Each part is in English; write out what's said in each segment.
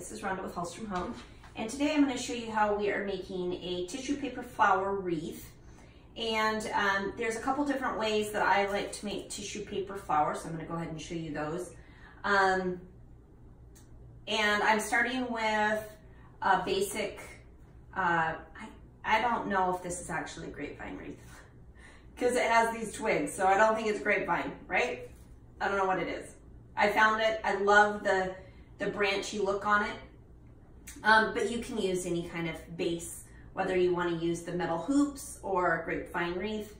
This is Rhonda with Hallstrom Home. And today I'm going to show you how we are making a tissue paper flower wreath. And um, there's a couple different ways that I like to make tissue paper flowers. So I'm going to go ahead and show you those. Um, and I'm starting with a basic, uh, I, I don't know if this is actually a grapevine wreath because it has these twigs. So I don't think it's grapevine, right? I don't know what it is. I found it. I love the the branchy look on it. Um, but you can use any kind of base, whether you want to use the metal hoops or grapevine wreath.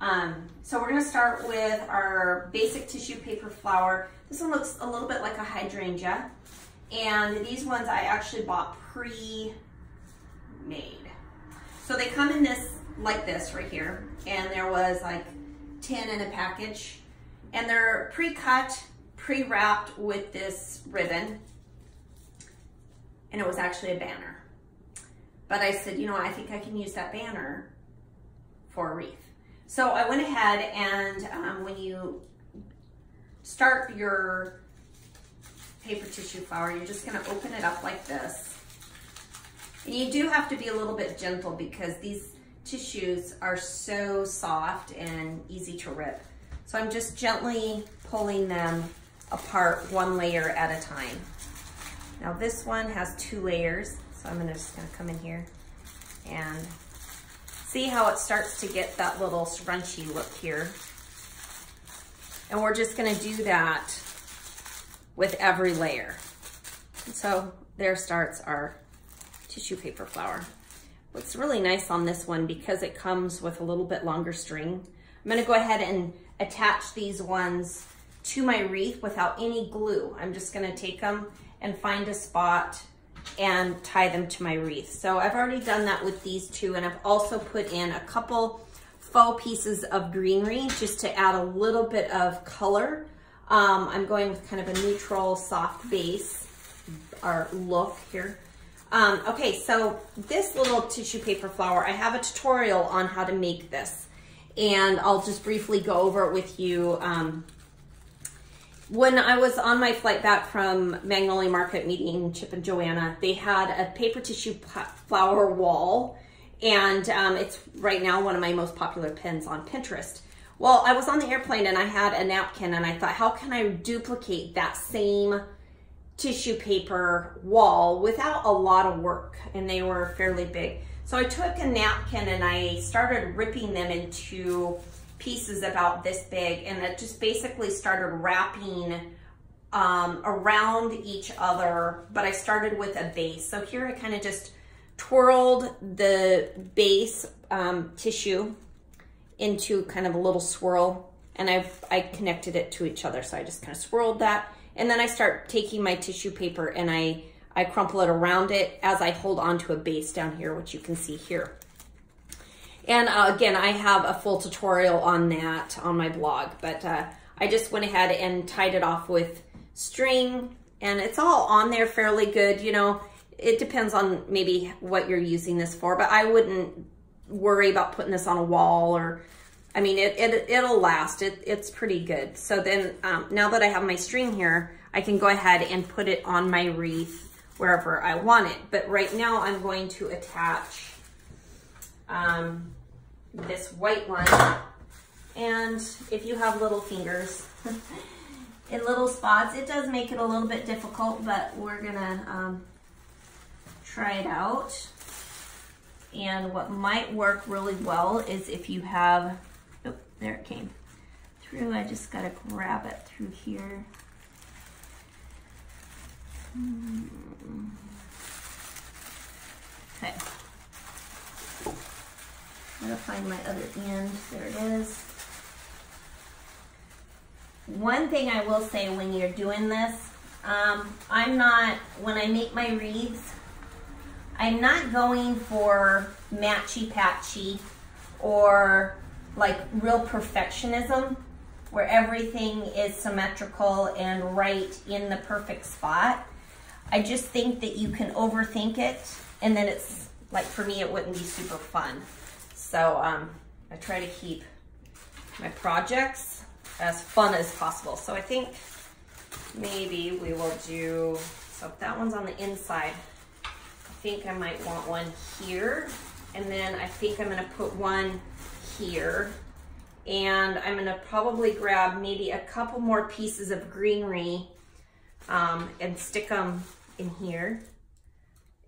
Um, so we're going to start with our basic tissue paper flower. This one looks a little bit like a hydrangea. And these ones I actually bought pre-made. So they come in this, like this right here. And there was like 10 in a package. And they're pre-cut pre-wrapped with this ribbon and it was actually a banner. But I said, you know, I think I can use that banner for a wreath. So I went ahead and um, when you start your paper tissue flower, you're just gonna open it up like this. And you do have to be a little bit gentle because these tissues are so soft and easy to rip. So I'm just gently pulling them apart one layer at a time. Now this one has two layers, so I'm gonna just gonna come in here and see how it starts to get that little scrunchy look here. And we're just gonna do that with every layer. So there starts our tissue paper flower. What's really nice on this one, because it comes with a little bit longer string, I'm gonna go ahead and attach these ones to my wreath without any glue. I'm just gonna take them and find a spot and tie them to my wreath. So I've already done that with these two and I've also put in a couple faux pieces of greenery just to add a little bit of color. Um, I'm going with kind of a neutral soft base or look here. Um, okay, so this little tissue paper flower, I have a tutorial on how to make this and I'll just briefly go over it with you um, when I was on my flight back from Magnolia Market meeting Chip and Joanna, they had a paper tissue flower wall, and um, it's right now one of my most popular pins on Pinterest. Well, I was on the airplane and I had a napkin, and I thought, how can I duplicate that same tissue paper wall without a lot of work? And they were fairly big. So I took a napkin and I started ripping them into pieces about this big and it just basically started wrapping um, around each other, but I started with a base. So here I kind of just twirled the base um, tissue into kind of a little swirl and I've, I connected it to each other. So I just kind of swirled that. And then I start taking my tissue paper and I, I crumple it around it as I hold onto a base down here, which you can see here. And uh, again, I have a full tutorial on that on my blog, but uh, I just went ahead and tied it off with string and it's all on there fairly good. You know, it depends on maybe what you're using this for, but I wouldn't worry about putting this on a wall or, I mean, it, it, it'll last. It, it's pretty good. So then um, now that I have my string here, I can go ahead and put it on my wreath wherever I want it. But right now I'm going to attach um, this white one. And if you have little fingers in little spots, it does make it a little bit difficult, but we're gonna um, try it out. And what might work really well is if you have, oh, there it came through. I just gotta grab it through here. Hmm. Okay. Gonna find my other end. There it is. One thing I will say when you're doing this, um, I'm not, when I make my wreaths, I'm not going for matchy-patchy or like real perfectionism where everything is symmetrical and right in the perfect spot. I just think that you can overthink it and then it's like for me it wouldn't be super fun. So um, I try to keep my projects as fun as possible. So I think maybe we will do So if that one's on the inside, I think I might want one here. And then I think I'm gonna put one here. And I'm gonna probably grab maybe a couple more pieces of greenery um, and stick them in here.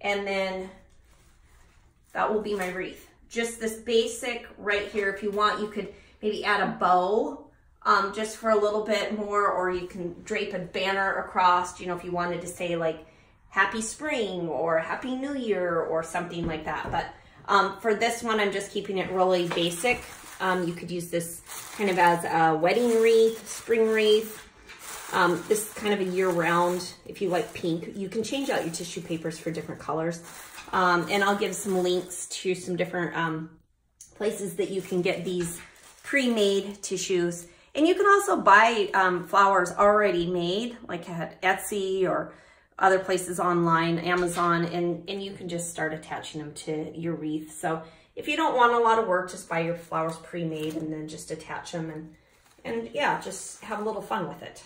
And then that will be my wreath. Just this basic right here. If you want, you could maybe add a bow um, just for a little bit more, or you can drape a banner across, you know, if you wanted to say like happy spring or happy new year or something like that. But um, for this one, I'm just keeping it really basic. Um, you could use this kind of as a wedding wreath, spring wreath. Um, this is kind of a year round. If you like pink, you can change out your tissue papers for different colors. Um, and I'll give some links to some different um, places that you can get these pre-made tissues. And you can also buy um, flowers already made, like at Etsy or other places online, Amazon, and, and you can just start attaching them to your wreath. So if you don't want a lot of work, just buy your flowers pre-made and then just attach them and, and yeah, just have a little fun with it.